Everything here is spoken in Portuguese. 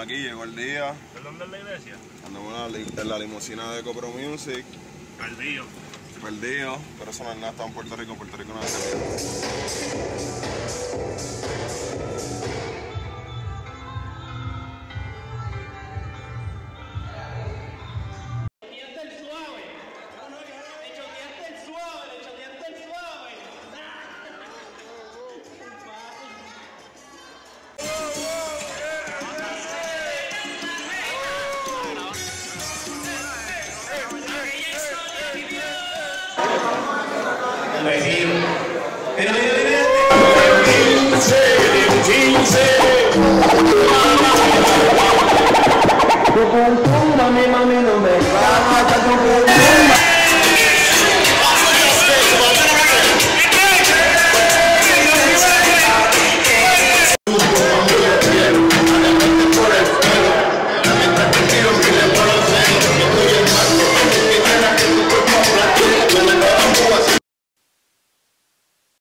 Estamos aquí, llegó el día. ¿De dónde es la iglesia? Andamos en en la limusina de Copro Music. Perdido. Perdido, pero eso no es nada, estamos en Puerto Rico, en Puerto Rico no es Pero mira, mira, Mami, mami, no me